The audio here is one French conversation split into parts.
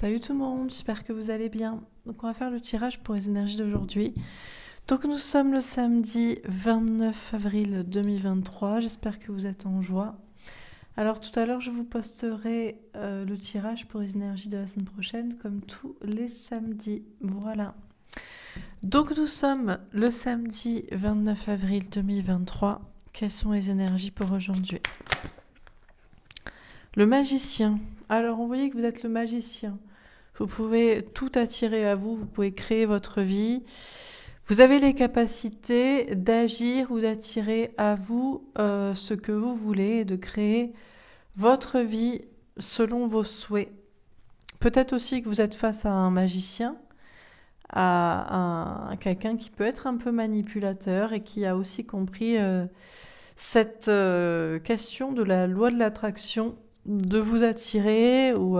Salut tout le monde, j'espère que vous allez bien. Donc on va faire le tirage pour les énergies d'aujourd'hui. Donc nous sommes le samedi 29 avril 2023, j'espère que vous êtes en joie. Alors tout à l'heure je vous posterai euh, le tirage pour les énergies de la semaine prochaine comme tous les samedis. Voilà. Donc nous sommes le samedi 29 avril 2023. Quelles sont les énergies pour aujourd'hui? Le magicien. Alors, on voyait que vous êtes le magicien. Vous pouvez tout attirer à vous, vous pouvez créer votre vie. Vous avez les capacités d'agir ou d'attirer à vous euh, ce que vous voulez et de créer votre vie selon vos souhaits. Peut-être aussi que vous êtes face à un magicien, à, quelqu'un qui peut être un peu manipulateur et qui a aussi compris euh, cette euh, question de la loi de l'attraction de vous attirer ou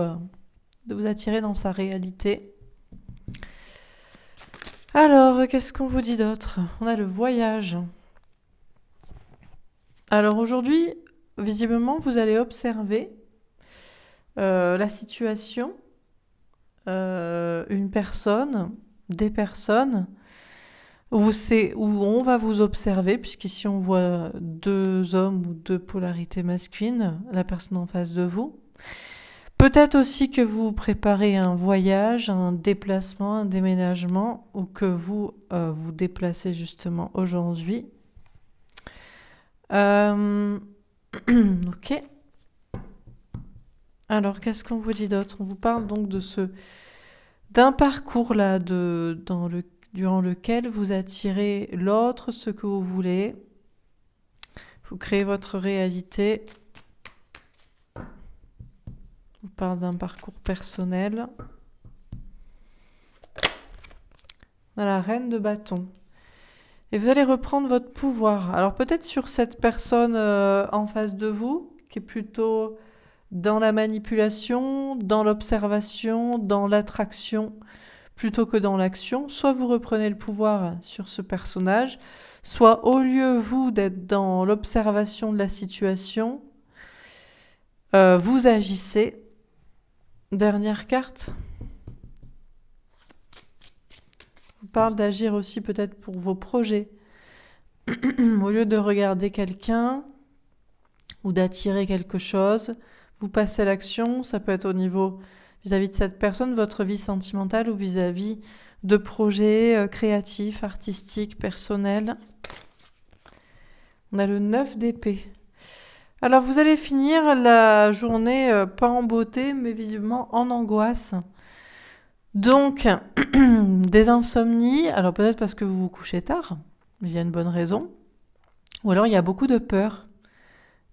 de vous attirer dans sa réalité. Alors, qu'est-ce qu'on vous dit d'autre? On a le voyage. Alors aujourd'hui, visiblement, vous allez observer euh, la situation, euh, une personne, des personnes où où on va vous observer, puisqu'ici on voit deux hommes ou deux polarités masculines, la personne en face de vous. Peut-être aussi que vous préparez un voyage, un déplacement, un déménagement, ou que vous euh, vous déplacez justement aujourd'hui. Euh, ok. Alors, qu'est-ce qu'on vous dit d'autre? On vous parle donc de ce d'un parcours là de dans le durant lequel vous attirez l'autre, ce que vous voulez. Vous créez votre réalité. Vous parle d'un parcours personnel. On a la reine de bâton. Et vous allez reprendre votre pouvoir. Alors peut-être sur cette personne euh, en face de vous, qui est plutôt dans la manipulation, dans l'observation, dans l'attraction, plutôt que dans l'action, soit vous reprenez le pouvoir sur ce personnage, soit au lieu, vous, d'être dans l'observation de la situation, euh, vous agissez. Dernière carte. vous parle d'agir aussi peut-être pour vos projets. au lieu de regarder quelqu'un ou d'attirer quelque chose, vous passez l'action. Ça peut être au niveau vis-à-vis de cette personne, votre vie sentimentale ou vis-à-vis de projets euh, créatifs, artistiques, personnels. On a le 9 d'épée. Alors vous allez finir la journée euh, pas en beauté, mais visiblement en angoisse. Donc, des insomnies, alors peut-être parce que vous vous couchez tard, mais il y a une bonne raison. Ou alors il y a beaucoup de peurs.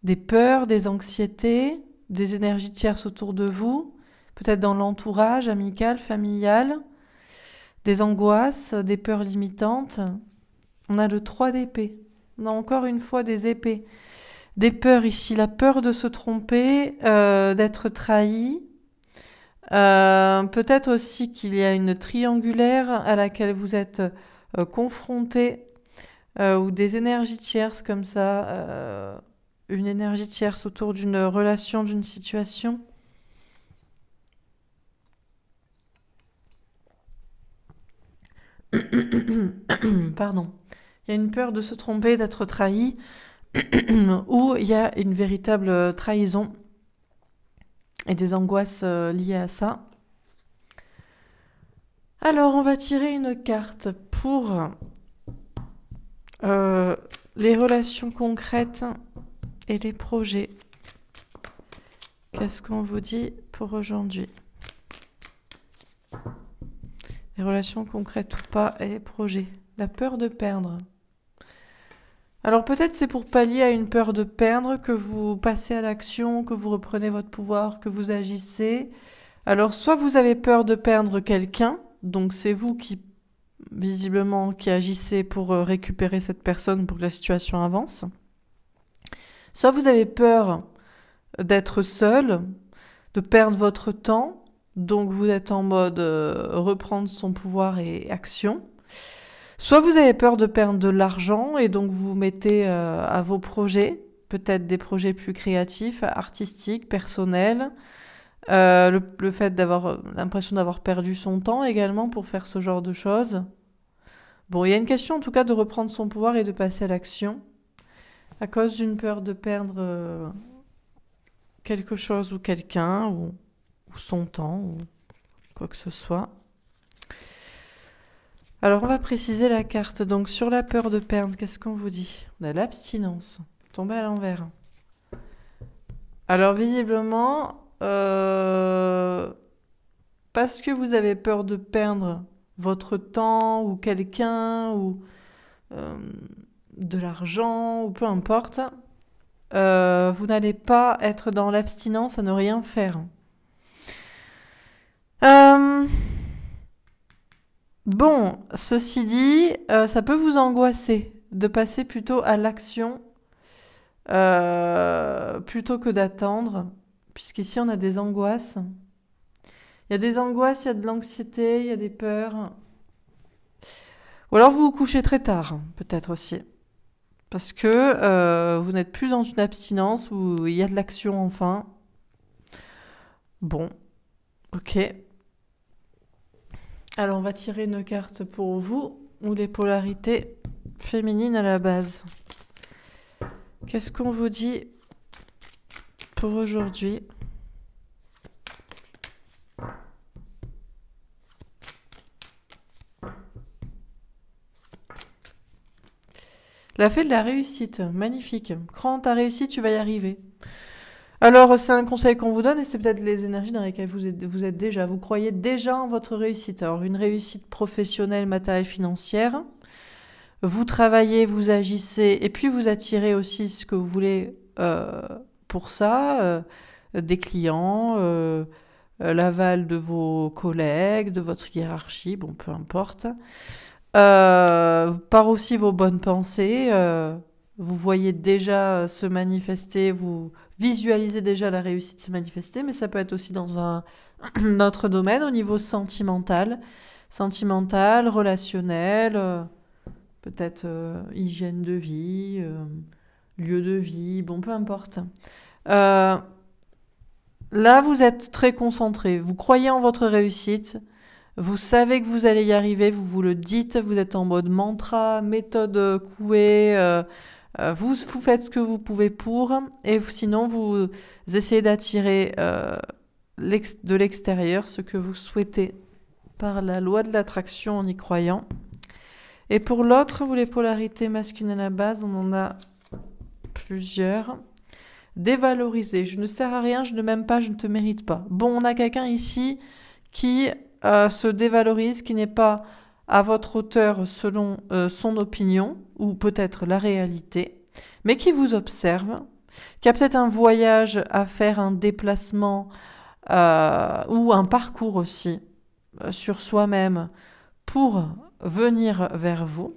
Des peurs, des anxiétés, des énergies tierces autour de vous peut-être dans l'entourage amical, familial, des angoisses, des peurs limitantes. On a le 3 d'épée. On a encore une fois des épées. Des peurs ici, la peur de se tromper, euh, d'être trahi. Euh, peut-être aussi qu'il y a une triangulaire à laquelle vous êtes euh, confronté ou des énergies tierces comme ça, une énergie tierce autour d'une relation, d'une situation. Pardon. Il y a une peur de se tromper, d'être trahi, ou il y a une véritable trahison et des angoisses euh, liées à ça. Alors, on va tirer une carte pour euh, les relations concrètes et les projets. Qu'est-ce qu'on vous dit pour aujourd'hui? Les relations concrètes ou pas et les projets. La peur de perdre. Alors peut-être c'est pour pallier à une peur de perdre que vous passez à l'action, que vous reprenez votre pouvoir, que vous agissez. Alors soit vous avez peur de perdre quelqu'un, donc c'est vous qui visiblement qui agissez pour euh, récupérer cette personne pour que la situation avance. Soit vous avez peur d'être seul, de perdre votre temps, donc vous êtes en mode euh, reprendre son pouvoir et action. Soit vous avez peur de perdre de l'argent et donc vous mettez euh, à vos projets, peut-être des projets plus créatifs, artistiques, personnels. Euh, le, fait d'avoir l'impression d'avoir perdu son temps également pour faire ce genre de choses. Bon, il y a une question en tout cas de reprendre son pouvoir et de passer à l'action à cause d'une peur de perdre euh, quelque chose ou quelqu'un ou, son temps ou quoi que ce soit. Alors on va préciser la carte. Donc sur la peur de perdre, qu'est-ce qu'on vous dit? On a l'abstinence. Tombé à l'envers. Alors visiblement, euh, parce que vous avez peur de perdre votre temps ou quelqu'un ou euh, de l'argent ou peu importe, euh, vous n'allez pas être dans l'abstinence à ne rien faire. Bon, ceci dit, ça peut vous angoisser de passer plutôt à l'action plutôt que d'attendre puisqu'ici on a des angoisses. Il y a des angoisses, il y a de l'anxiété, il y a des peurs. Ou alors vous vous couchez très tard, peut-être aussi. Parce que euh, vous n'êtes plus dans une abstinence où il y a de l'action enfin. Bon, ok. Alors on va tirer une carte pour vous, ou les polarités féminines à la base. Qu'est-ce qu'on vous dit pour aujourd'hui? La fée de la réussite, magnifique. Crois ta réussite, tu vas y arriver. Alors, c'est un conseil qu'on vous donne et c'est peut-être les énergies dans lesquelles vous êtes, déjà. Vous croyez déjà en votre réussite. Alors, une réussite professionnelle, matérielle, financière. Vous travaillez, vous agissez et puis vous attirez aussi ce que vous voulez euh, pour ça, euh, des clients, euh, l'aval de vos collègues, de votre hiérarchie, bon, peu importe. par aussi vos bonnes pensées, vous voyez déjà se manifester, vous visualisez déjà la réussite se manifester, mais ça peut être aussi dans un autre domaine au niveau sentimental, sentimental, relationnel, peut-être hygiène de vie lieu de vie, bon, peu importe. Euh, là, vous êtes très concentré, vous croyez en votre réussite, vous savez que vous allez y arriver, vous vous le dites, vous êtes en mode mantra, méthode couée, euh, euh, vous, vous faites ce que vous pouvez pour, et sinon vous essayez d'attirer de l'extérieur ce que vous souhaitez par la loi de l'attraction en y croyant. Et pour l'autre, vous les polarités masculines à la base, on en a plusieurs. Dévaloriser. Je ne sers à rien, je ne m'aime pas, je ne te mérite pas. Bon, on a quelqu'un ici qui euh, se dévalorise, qui n'est pas à votre hauteur selon euh, son opinion, ou peut-être la réalité, mais qui vous observe, qui a peut-être un voyage à faire, un déplacement euh, ou un parcours aussi sur soi-même pour venir vers vous.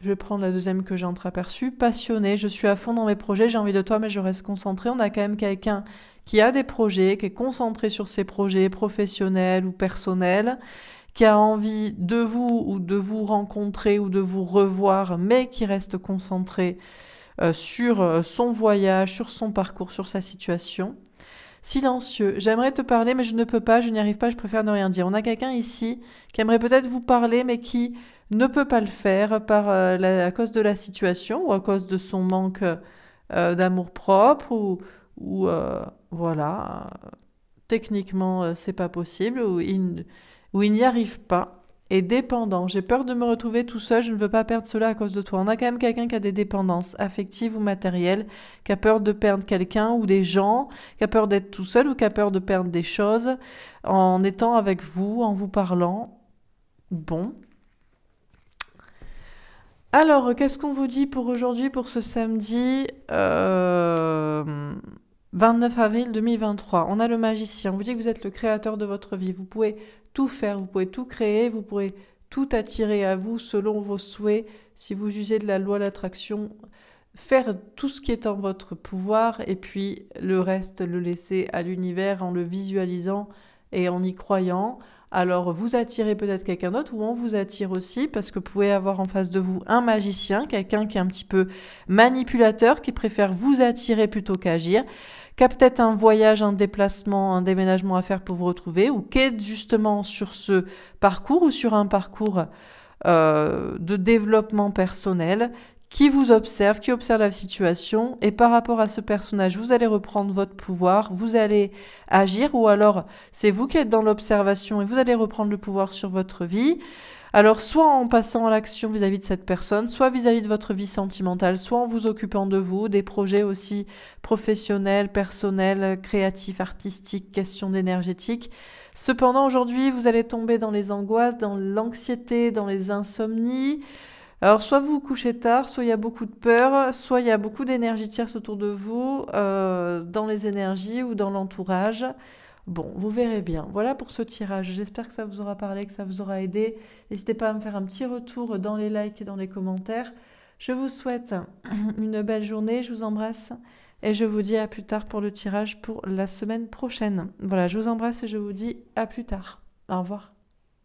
Je vais prendre la deuxième que j'ai entreaperçue. Passionné, je suis à fond dans mes projets, j'ai envie de toi, mais je reste concentré. On a quand même quelqu'un qui a des projets, qui est concentré sur ses projets professionnels ou personnels, qui a envie de vous ou de vous rencontrer ou de vous revoir, mais qui reste concentré euh, sur euh, son voyage, sur son parcours, sur sa situation. Silencieux, j'aimerais te parler, mais je ne peux pas, je n'y arrive pas, je préfère ne rien dire. On a quelqu'un ici qui aimerait peut-être vous parler, mais qui ne peut pas le faire par, euh, à cause de la situation ou à cause de son manque d'amour propre ou, ou voilà, techniquement c'est pas possible ou il, ou il n'y arrive pas. Et dépendant, j'ai peur de me retrouver tout seul, je ne veux pas perdre cela à cause de toi. On a quand même quelqu'un qui a des dépendances affectives ou matérielles, qui a peur de perdre quelqu'un ou des gens, qui a peur d'être tout seul ou qui a peur de perdre des choses en étant avec vous, en vous parlant. Bon, alors, qu'est-ce qu'on vous dit pour aujourd'hui, pour ce samedi? 29 euh, avril 2023 On a le magicien. Vous dit que vous êtes le créateur de votre vie. Vous pouvez tout faire, vous pouvez tout créer, vous pourrez tout attirer à vous selon vos souhaits. Si vous usez de la loi d'attraction, faire tout ce qui est en votre pouvoir et puis le reste le laisser à l'univers en le visualisant et en y croyant, alors vous attirez peut-être quelqu'un d'autre ou on vous attire aussi parce que vous pouvez avoir en face de vous un magicien, quelqu'un qui est un petit peu manipulateur, qui préfère vous attirer plutôt qu'agir, qui a peut-être un voyage, un déplacement, un déménagement à faire pour vous retrouver ou qui est justement sur ce parcours ou sur un parcours euh, de développement personnel qui vous observe, qui observe la situation, et par rapport à ce personnage, vous allez reprendre votre pouvoir, vous allez agir, ou alors c'est vous qui êtes dans l'observation et vous allez reprendre le pouvoir sur votre vie. Alors soit en passant à l'action vis-à-vis de cette personne, soit vis-à-vis de votre vie sentimentale, soit en vous occupant de vous, des projets aussi professionnels, personnels, créatifs, artistiques, questions d'énergétique. Cependant, aujourd'hui, vous allez tomber dans les angoisses, dans l'anxiété, dans les insomnies. Alors, soit vous vous couchez tard, soit il y a beaucoup de peur, soit il y a beaucoup d'énergie tierce autour de vous, euh, dans les énergies ou dans l'entourage. Bon, vous verrez bien. Voilà pour ce tirage. J'espère que ça vous aura parlé, que ça vous aura aidé. N'hésitez pas à me faire un petit retour dans les likes et dans les commentaires. Je vous souhaite une belle journée, je vous embrasse et je vous dis à plus tard pour le tirage pour la semaine prochaine. Voilà, je vous embrasse et je vous dis à plus tard. Au revoir.